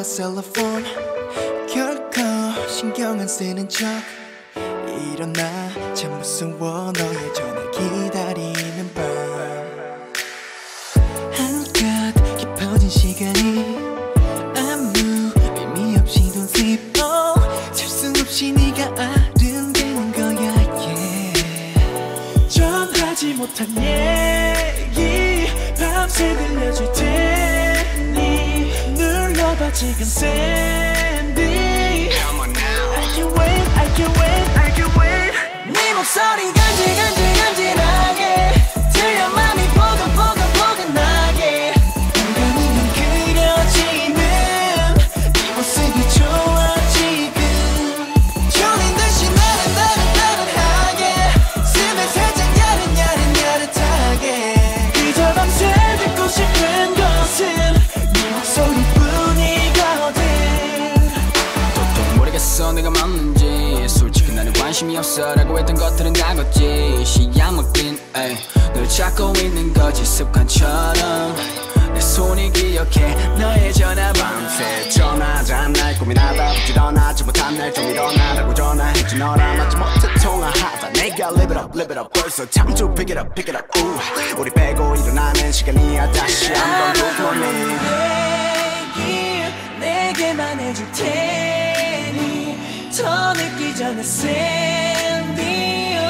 끊어봐 셀러폰. 결코 신경 안 쓰는 척. 일어나. 참 무서워 너의 전화 기다리는 밤. 한껏 깊어진 시간이 아무 의미 없이 don't sleep oh 셀수 없이 네가 아른대는 거야 yeah. 전하지 못한 얘기 눌러봐 지금 샌디 I can wait I can wait I can wait 네 목소리 간질간질 관심이 없어라고 했던 것들은 나겠지. 시야 먹긴 에이. 널 찾고 있는 거지 습관처럼. 내 손이 기억해 너의 전화 밤새 전화하자 날 고민하다 부지런하지 못한 날좀 일어나라고 전화했지. 너랑 맞지 못해 통화하다. 내가 live it up live it up. 벌써 참죠 pick it up pick it up. 우 우리 빼고 일어나는 시간이야 다시 한번 good morning 얘기 내게만 해줄 테니. 더 늦기 전에 샌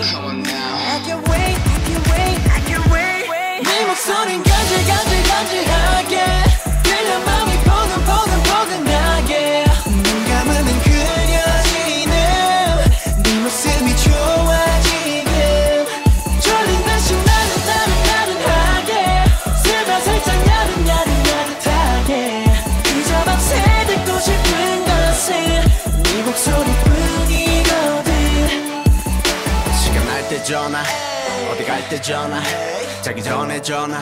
디 Come on now I can wait, I can wait, I can wait 네 목소린 간질간질간질하게 때 전화. 어디 갈 때 전화. 자기 전에 전화.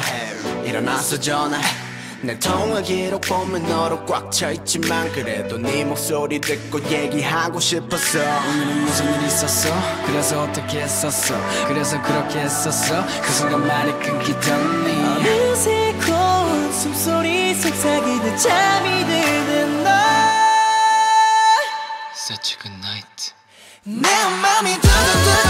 일어나서 전화. 내 통화 기록 보면 너로 꽉 차있지만 그래도 네 목소리 듣고 얘기하고 싶었어. 오늘은 무슨 일 있었어? 그래서 어떻게 했었어? 그래서 그렇게 했었어? 그 순간 말이 끊기더니. 어느새 고운 숨소리 속삭이듯 잠이 드는 너 Such a good night. 내 맘이 두근두근두근